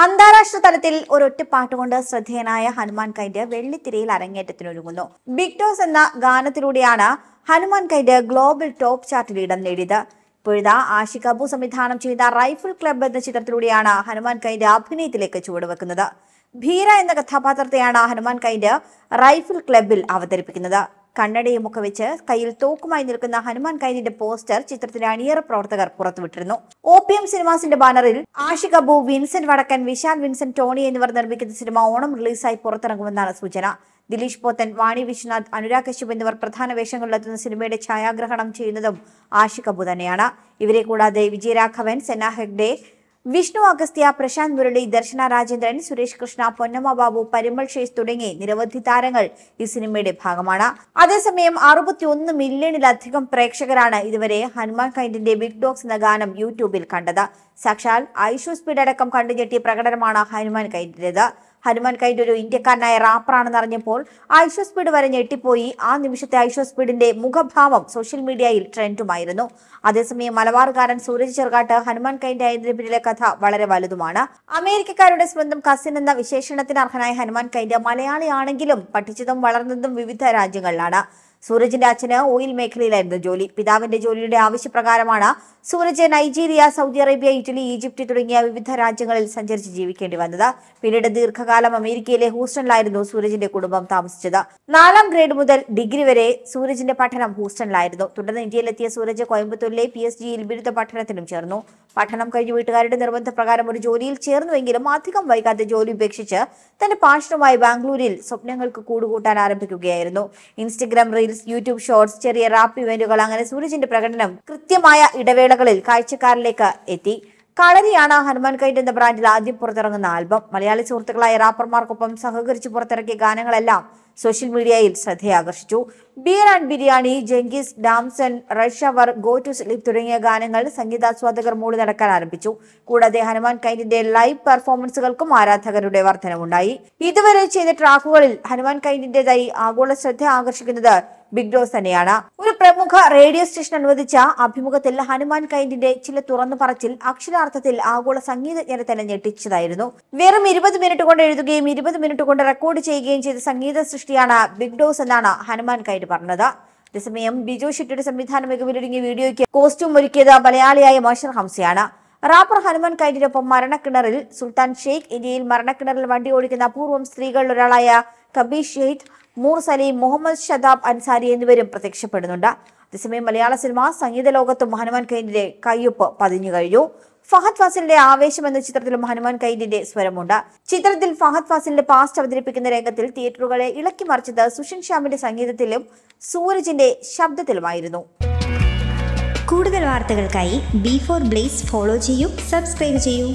അന്താരാഷ്ട്ര തലത്തിൽ ഒരൊറ്റ പാട്ടുകൊണ്ട് ശ്രദ്ധേയനായ ഹനുമാൻ കൈൻഡ് വെള്ളിത്തിരയിൽ അരങ്ങേറ്റത്തിനൊരുങ്ങുന്നു. ബിഗ് ടോസ് എന്ന ഗാനത്തിലൂടെയാണ് ഹനുമാൻ കൈൻഡ് ഗ്ലോബൽ ടോപ്പ് ചാർട്ടിൽ ഇടം നേടിയത്. ഇപ്പോഴിതാ ആഷിഖ് അബു സംവിധാനം ചെയ്ത റൈഫിൾ ക്ലബ്ബ് എന്ന ചിത്രത്തിലൂടെയാണ് ഹനുമാൻ കൈൻഡ് അഭിനയത്തിലേക്ക് ചുവടുവെക്കുന്നത്. ഭീര എന്ന കഥാപാത്രത്തെയാണ് ഹനുമാൻ കൈൻഡ് റൈഫിൾ ക്ലബ്ബിൽ അവതരിപ്പിക്കുന്നത്. കണ്ണടയും ഒക്കെ വെച്ച് കയ്യിൽ തോക്കുമായി നിൽക്കുന്ന ഹനുമാൻ കൈനിന്റെ പോസ്റ്റർ ചിത്രത്തിന്റെ അണിയറ പ്രവർത്തകർ പുറത്തുവിട്ടിരുന്നു. ഒ പി എം സിനിമാസിന്റെ ബാനറിൽ ആഷിഖ് അബു വിൻസെന്റ് വടക്കൻ വിശാൽ വിൻസെന്റ് ടോണി എന്നിവർ നിർമ്മിക്കുന്ന സിനിമ ഓണം റിലീസായി പുറത്തിറങ്ങുമെന്നാണ് സൂചന. ദിലീഷ് പോത്തൻ വാണി വിശ്വനാഥ് അനുരാഗ് കശ്യപ് എന്നിവർ പ്രധാന വേഷങ്ങളിലെത്തുന്ന സിനിമയുടെ ഛായാഗ്രഹണം ചെയ്യുന്നതും ആഷിഖ് അബു തന്നെയാണ്. ഇവരെ കൂടാതെ വിജയരാഘവൻ സെന ഹെഗ്ഡെ വിഷ്ണു അഗസ്ത്യ പ്രശാന്ത് മുരളി ദർശന രാജേന്ദ്രൻ സുരേഷ് കൃഷ്ണ പൊന്നമ്മ ബാബു പരിമൾ ഷേസ് തുടങ്ങി നിരവധി താരങ്ങൾ ഈ സിനിമയുടെ ഭാഗമാണ്. അതേസമയം അറുപത്തിയൊന്ന് മില്യണിലധികം പ്രേക്ഷകരാണ് ഇതുവരെ ഹനുമാൻ കൈൻഡിന്റെ ബിഗ് ഡോഗ്സ് എന്ന ഗാനം യൂട്യൂബിൽ കണ്ടത്. സാക്ഷാൽ ഐഷു സ്പീഡ് അടക്കം കണ്ടുഞെട്ടിയ പ്രകടനമാണ് ഹനുമാൻ കൈൻഡിന്റേത്. ഹനുമാൻ കൈന്റെ ഒരു ഇന്ത്യക്കാരനായ റാപ്പറാണെന്ന് അറിഞ്ഞപ്പോൾ ഐഷോ സ്പീഡ് വരെ ഞെട്ടിപ്പോയി. ആ നിമിഷത്തെ ഐഷോ സ്പീഡിന്റെ മുഖഭാവം സോഷ്യൽ മീഡിയയിൽ ട്രെൻഡുമായിരുന്നു. അതേസമയം മലബാറുകാരൻ സൂരജ് ചെറുകാട്ട് ഹനുമാൻ കൈന്റെ അതിന് പിന്നിലെ കഥ വളരെ വലുതുമാണ്. അമേരിക്കക്കാരുടെ സ്വന്തം കസിൻ എന്ന വിശേഷണത്തിന് അർഹനായ ഹനുമാൻ കൈന്റെ മലയാളിയാണെങ്കിലും പഠിച്ചതും വളർന്നതും വിവിധ രാജ്യങ്ങളിലാണ്. സൂരജിന്റെ അച്ഛന് ഓയിൽ മേഖലയിലായിരുന്നു ജോലി. പിതാവിന്റെ ജോലിയുടെ ആവശ്യപ്രകാരമാണ് Sooraj Nigeria Saudi Arabia Italy Egypt തുടങ്ങിയ വിവിധ രാജ്യങ്ങളിൽ സഞ്ചരിച്ച് ജീവിക്കേണ്ടി വന്നത്. പിന്നീട് ദീർഘകാലം അമേരിക്കയിലെ ഹൂസ്റ്റണിലായിരുന്നു സൂരജിന്റെ കുടുംബം താമസിച്ചത്. നാലാം ഗ്രേഡ് മുതൽ ഡിഗ്രി വരെ സൂരജിന്റെ പഠനം ഹൂസ്റ്റണിലായിരുന്നു. തുടർന്ന് ഇന്ത്യയിലെത്തിയ സൂരജ് കോയമ്പത്തൂരിലെ പി എസ് ജിയിൽ ബിരുദ പഠനത്തിനും ചേർന്നു. പഠനം കഴിഞ്ഞ് വീട്ടുകാരുടെ നിർബന്ധപ്രകാരം ഒരു ജോലിയിൽ ചേർന്നുവെങ്കിലും അധികം വൈകാതെ ജോലി ഉപേക്ഷിച്ച് തന്റെ പാഷനുമായി ബാംഗ്ലൂരിൽ സ്വപ്നങ്ങൾക്ക് കൂടുകൂട്ടാൻ ആരംഭിക്കുകയായിരുന്നു. ഇൻസ്റ്റഗ്രാം റീൽസ് യൂട്യൂബ് ഷോർട്സ് ചെറിയ റാപ്പ് ഇവന്റുകൾ അങ്ങനെ സൂരജിന്റെ പ്രകടനം കൃത്യമായ ഇടവേളകളിൽ കാഴ്ചക്കാരിലേക്ക് എത്തി. കളരിയാണ് ഹനുമാൻ കൈറ്റ് എന്ന ബ്രാൻഡിൽ ആദ്യം പുറത്തിറങ്ങുന്ന ആൽബം. മലയാളി സുഹൃത്തുക്കളായ റാപ്പർമാർക്കൊപ്പം സഹകരിച്ച് പുറത്തിറക്കിയ ഗാനങ്ങളെല്ലാം സോഷ്യൽ മീഡിയയിൽ ശ്രദ്ധയാകർഷിച്ചു. Beer and biryani Genghis damn son rush hour go to sleep തുടങ്ങിയ ഗാനങ്ങൾ സംഗീതാസ്വാദകർ മൂടി നടക്കാൻ ആരംഭിച്ചു. കൂടാതെ ഹനുമാൻ കൈൻഡിന്റെ ലൈവ് പെർഫോമൻസുകൾക്കും ആരാധകരുടെ വർധനവുണ്ടായി. ഇതുവരെ ചെയ്ത ട്രാക്കുകളിൽ ഹനുമാൻ കൈൻഡിന്റേതായി ആഗോള ശ്രദ്ധ ആകർഷിക്കുന്നത് ബിഗ് ഡോസ് തന്നെയാണ്. ഒരു പ്രമുഖ റേഡിയോ സ്റ്റേഷൻ അനുവദിച്ച അഭിമുഖത്തിൽ ഹനുമാൻ കൈൻഡിന്റെ ചില തുറന്നു പറച്ചിൽ അക്ഷരാർത്ഥത്തിൽ ആഗോള സംഗീതജ്ഞരെ തന്നെ ഞെട്ടിച്ചതായിരുന്നു. വെറും ഇരുപത് മിനിറ്റ് കൊണ്ട് എഴുതുകയും ഇരുപത് മിനിറ്റ് കൊണ്ട് റെക്കോർഡ് ചെയ്യുകയും ചെയ്ത സംഗീത സൃഷ്ടിയാണ് ബിഗ് ഡോസ് എന്നാണ് ഹനുമാൻ കൈൻഡ് പറഞ്ഞത്. അതേസമയം ബിജു ഷെട്ടിയുടെ സംവിധാന മികവിലൊരുങ്ങിയ വീഡിയോയ്ക്ക് കോസ്റ്റ്യൂം ഒരുക്കിയത് മലയാളിയായ മോഷർ ഹംസയാണ്. റാപ്പർ ഹനുമാൻ കൈറ്റിനൊപ്പം മരണക്കിണറിൽ സുൽത്താൻ ഷെയ്ഖ് ഇന്ത്യയിൽ മരണക്കിണറിൽ വണ്ടി ഓടിക്കുന്ന അപൂർവം സ്ത്രീകളിൽ ഒരാളായ കബീഷ് ഷെയ്ഖ് മൂർ സലീം മുഹമ്മദ് ഷദാബ് അൻസാരി എന്നിവരും പ്രത്യക്ഷപ്പെടുന്നുണ്ട്. അതേസമയം മലയാള സിനിമ സംഗീത ലോകത്തും ഹനുമാൻ കൈറ്റിന്റെ കയ്യൊപ്പ് പതിഞ്ഞു കഴിഞ്ഞു. ഫഹദ് ഫാസിലിന്റെ ആവേശം എന്ന ചിത്രത്തിലും ഹനുമാൻ കൈദിന്റെ സ്വരമുണ്ട്. ചിത്രത്തിൽ ഫഹദ് ഫാസിലിന്റെ പാസ്റ്റ് അവതരിപ്പിക്കുന്ന രംഗത്തിൽ തിയേറ്ററുകളെ ഇളക്കി മറിച്ചത് സുഷിൻ ശ്യാമിന്റെ സംഗീതത്തിലും സൂരജിന്റെ ശബ്ദത്തിലുമായിരുന്നു. കൂടുതൽ വാർത്തകൾക്കായി ബി ഫോർ ബ്ലേസ് ഫോളോ ചെയ്യൂ സബ്സ്ക്രൈബ് ചെയ്യൂ.